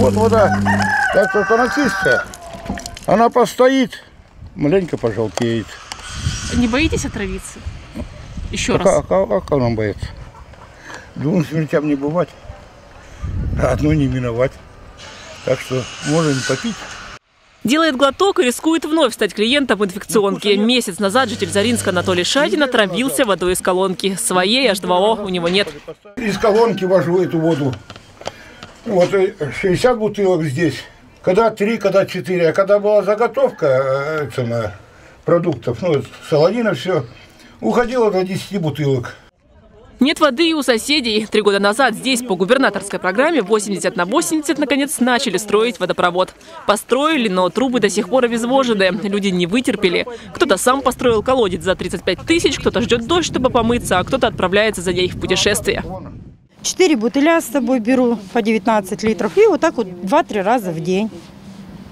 Вот вода, так вот она чистая. Она постоит, маленько пожелтеет. Не боитесь отравиться? Еще А раз. как, а как она боится? Двум смертям не бывать, а одной не миновать. Так что можем попить. Делает глоток и рискует вновь стать клиентом инфекционки. Месяц назад житель Заринска Анатолий Шадин отравился водой из колонки. Своей H2O у него нет. Из колонки вожу эту воду. Вот э, 60 бутылок здесь. Когда 3, когда 4. А когда была заготовка э, это самое, продуктов, ну, солонина, все, уходило до 10 бутылок. Нет воды и у соседей. Три года назад здесь по губернаторской программе 80 на 80 наконец начали строить водопровод. Построили, но трубы до сих пор обезвожены. Люди не вытерпели. Кто-то сам построил колодец за 35 тысяч, кто-то ждет дождь, чтобы помыться, а кто-то отправляется за ней в путешествие. Четыре бутыля с собой беру по 19 литров. И вот так вот 2-3 раза в день.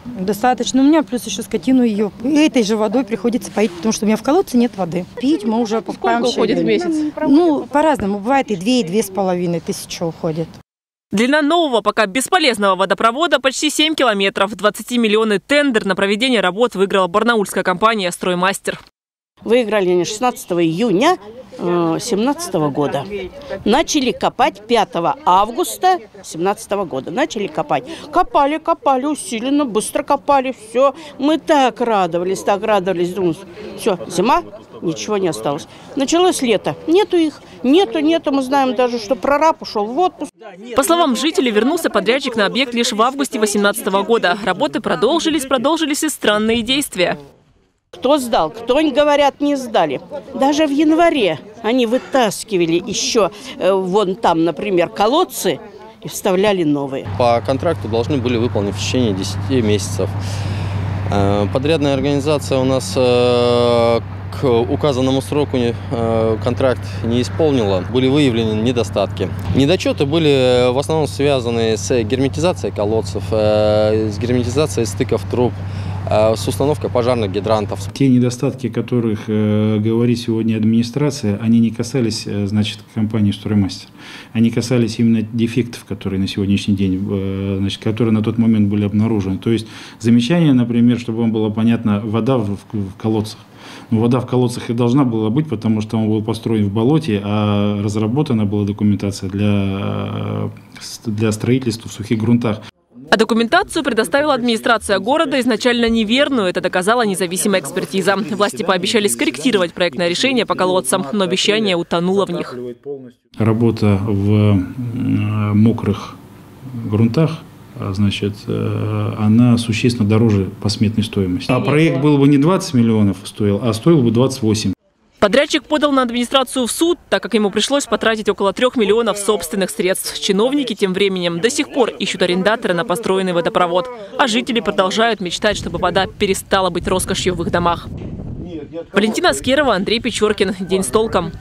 Достаточно. У меня плюс еще скотину ее этой же водой приходится поить, потому что у меня в колодце нет воды. Пить мы уже покупаем уходит в месяц? Ну, по-разному. Бывает и две, и две с половиной тысячи уходит. Длина нового, пока бесполезного водопровода почти 7 километров. 20 миллионный тендер на проведение работ выиграла барнаульская компания «Строймастер». Выиграли они 16 июня 2017 года. Начали копать 5 августа 2017 года. Начали копать. Копали, копали усиленно, быстро копали. Все. Мы так радовались, так радовались. Думаю, все, зима, ничего не осталось. Началось лето. Нету их. Нету, нету. Мы знаем даже, что прораб ушел в отпуск. По словам жителей, вернулся подрядчик на объект лишь в августе 2018 года. Работы продолжились, продолжились и странные действия. Кто сдал, кто, говорят, не сдали. Даже в январе они вытаскивали еще э, вон там, например, колодцы и вставляли новые. По контракту должны были выполнить в течение 10 месяцев. Э, Подрядная организация у нас э, к указанному сроку э, контракт не исполнила. Были выявлены недостатки. Недочеты были в основном связаны с герметизацией колодцев, э, с герметизацией стыков труб, э, с установкой пожарных гидрантов. Те недостатки, о которых э, говорит сегодня администрация, они не касались, э, значит, компании «Строймастер». Они касались именно дефектов, которые на сегодняшний день, э, значит, которые на тот момент были обнаружены. То есть замечание, например, чтобы вам было понятно, вода в, в- колодцах. Ну, вода в колодцах и должна была быть, потому что он был построен в болоте, а разработана была документация для, э, для строительства в сухих грунтах. А документацию предоставила администрация города, изначально неверную. Это доказала независимая экспертиза. Власти пообещали скорректировать проектное решение по колодцам, но обещание утонуло в них. Работа в э, мокрых грунтах, а, значит, э, она существенно дороже по сметной стоимости. А проект был бы не 20 миллионов стоил, а стоил бы 28. Подрядчик подал на администрацию в суд, так как ему пришлось потратить около трех миллионов собственных средств. Чиновники тем временем до сих пор ищут арендатора на построенный водопровод. А жители продолжают мечтать, чтобы вода перестала быть роскошью в их домах. Валентина Аскерова, Андрей Печоркин. День с толком.